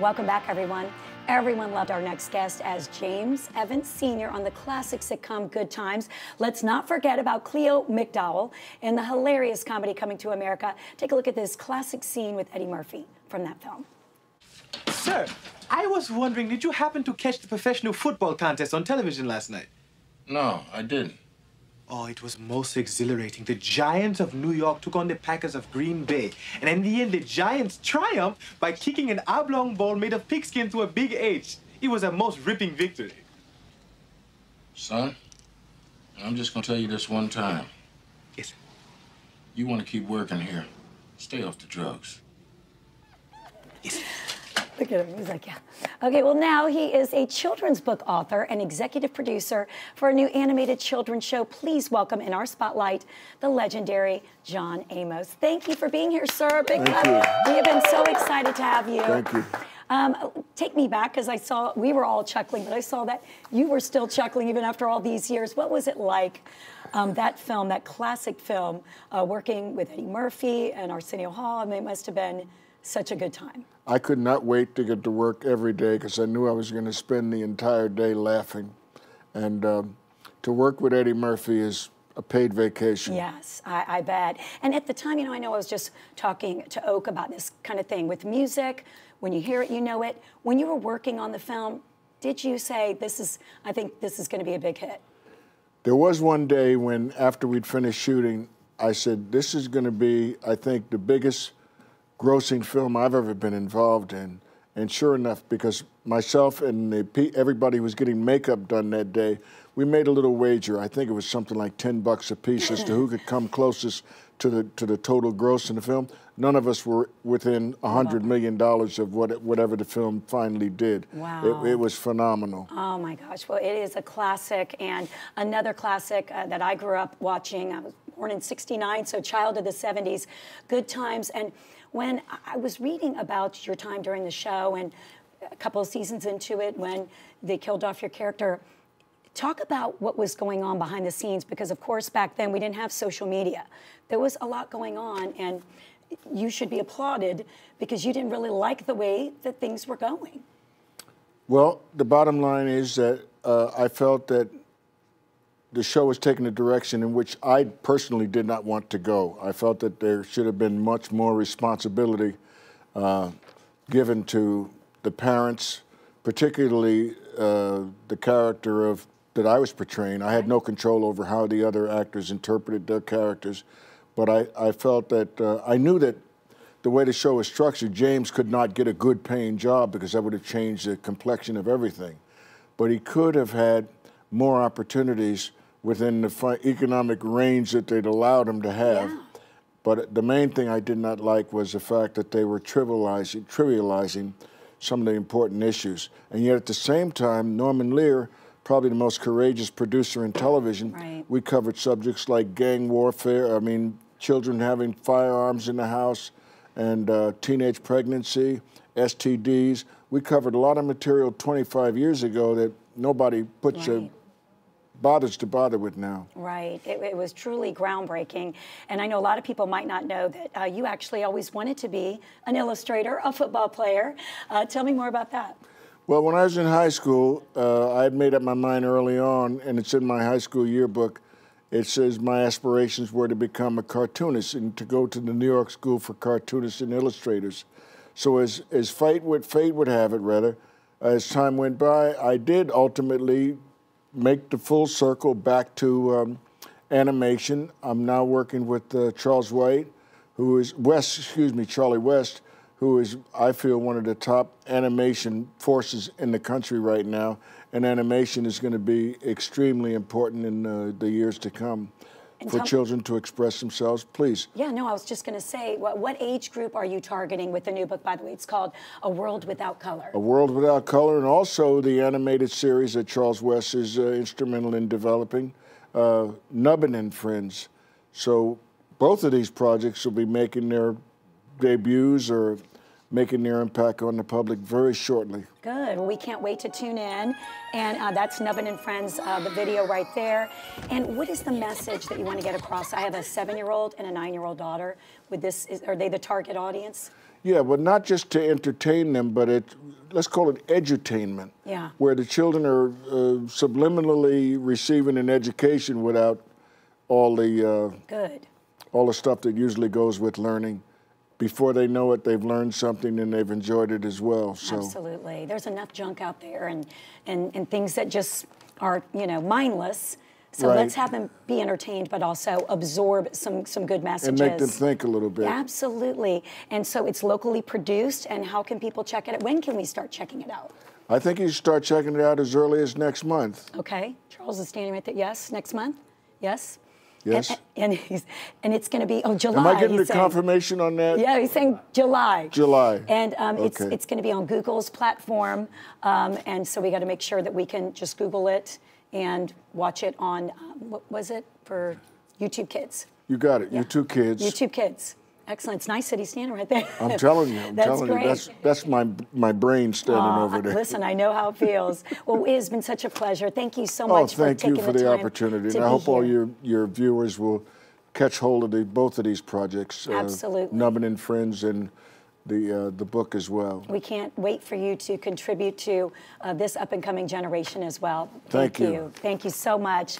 Welcome back, everyone. Everyone loved our next guest as James Evans Sr. on the classic sitcom Good Times. Let's not forget about Cleo McDowell in the hilarious comedy Coming to America. Take a look at this classic scene with Eddie Murphy from that film. Sir, I was wondering, did you happen to catch the professional football contest on television last night? No, I didn't. Oh, it was most exhilarating. The Giants of New York took on the Packers of Green Bay. And in the end, the Giants triumphed by kicking an oblong ball made of pigskin to a big H. It was a most ripping victory. Son, I'm just gonna tell you this one time. Yes, sir. You wanna keep working here. Stay off the drugs. Yes, sir. At him. He's like, yeah. Okay, well, now he is a children's book author and executive producer for a new animated children's show. Please welcome in our spotlight the legendary John Amos. Thank you for being here, sir. Big Thank you. We have been so excited to have you. Thank you. Um, take me back because I saw we were all chuckling, but I saw that you were still chuckling even after all these years. What was it like, um, that film, that classic film, uh, working with Eddie Murphy and Arsenio Hall? I mean, it must have been such a good time. I could not wait to get to work every day because I knew I was going to spend the entire day laughing. And um, to work with Eddie Murphy is a paid vacation. Yes, I, I bet. And at the time, you know, I know I was just talking to Oak about this kind of thing with music. When you hear it, you know it. When you were working on the film, did you say, this is, I think this is going to be a big hit? There was one day when, after we'd finished shooting, I said, This is going to be, I think, the biggest grossing film I've ever been involved in. And sure enough, because myself and the, everybody who was getting makeup done that day, we made a little wager. I think it was something like 10 bucks a piece as to who could come closest to the, to the total gross in the film. None of us were within $100 million of what, whatever the film finally did. Wow. It, it was phenomenal. Oh my gosh. Well, it is a classic and another classic uh, that I grew up watching. I was born in 69, so child of the 70s. Good times. And when I was reading about your time during the show and a couple of seasons into it when they killed off your character, talk about what was going on behind the scenes because of course back then we didn't have social media. There was a lot going on and you should be applauded because you didn't really like the way that things were going. Well, the bottom line is that uh, I felt that the show was taking a direction in which I personally did not want to go. I felt that there should have been much more responsibility uh, given to the parents, particularly uh, the character of that I was portraying. I had no control over how the other actors interpreted their characters, but I, I felt that uh, I knew that the way the show was structured, James could not get a good paying job because that would have changed the complexion of everything. But he could have had more opportunities within the economic range that they'd allowed them to have. Yeah. But the main thing I did not like was the fact that they were trivializing, trivializing some of the important issues. And yet at the same time, Norman Lear, probably the most courageous producer in television, Right. we covered subjects like gang warfare, I mean, children having firearms in the house, and uh, teenage pregnancy, STDs. We covered a lot of material 25 years ago that nobody puts a Right. Bothers to bother with now. Right. It, it was truly groundbreaking. And I know a lot of people might not know that uh, you actually always wanted to be an illustrator, a football player. Uh, tell me more about that. Well, when I was in high school, uh, I had made up my mind early on, and it's in my high school yearbook. It says my aspirations were to become a cartoonist and to go to the New York School for Cartoonists and Illustrators. So as as fate would fate would have it, rather, as time went by, I did ultimately make the full circle back to um, animation. I'm now working with uh, Charles White, who is West, excuse me, Charlie West, who is I feel one of the top animation forces in the country right now. And animation is going to be extremely important in uh, the years to come for children to express themselves. Please. Yeah, no, I was just going to say, what, what age group are you targeting with the new book, by the way? It's called A World Without Color. A World Without Color, and also the animated series that Charles West is uh, instrumental in developing, uh, Nubbin and Friends. So both of these projects will be making their debuts or making their impact on the public very shortly. Good. Well, we can't wait to tune in. And uh, that's Nubbin and Friends, uh, the video right there. And what is the message that you want to get across? I have a seven year old and a nine year old daughter. With this, is, are they the target audience? Yeah, but not just to entertain them, but it let's call it edutainment. Yeah. Where the children are uh, subliminally receiving an education without all the uh, Good. all the stuff that usually goes with learning. Before they know it, they've learned something and they've enjoyed it as well. So Absolutely. There's enough junk out there and, and, and things that just are, you know, mindless. So Right. let's have them be entertained, but also absorb some, some good messages. and make them think a little bit. Absolutely. And so it's locally produced. And how can people check it out? When can we start checking it out? I think you should start checking it out as early as next month. Okay. Charles is standing right there. Yes. Next month? Yes. Yes. And, and, he's, and it's going to be, oh, July. Am I getting the saying. confirmation on that? Yeah, he's saying July. July. And um, it's Okay. it's going to be on Google's platform, um, and so we got to make sure that we can just Google it and watch it on um, what was it for YouTube Kids? You got it. You two kids. YouTube Kids. Excellent. It's nice that he's standing right there. I'm telling you. I'm That's telling great. you. That's that's my my brain standing over there. Listen, I know how it feels. well, it has been such a pleasure. Thank you so Oh, much for thank you for the, the, opportunity. And I hope all your, your viewers will catch hold of the, both of these projects. uh, Absolutely. Nubbin and Friends and the, uh, the book as well. We can't wait for you to contribute to uh, this up and coming generation as well. Thank you. Thank you so much.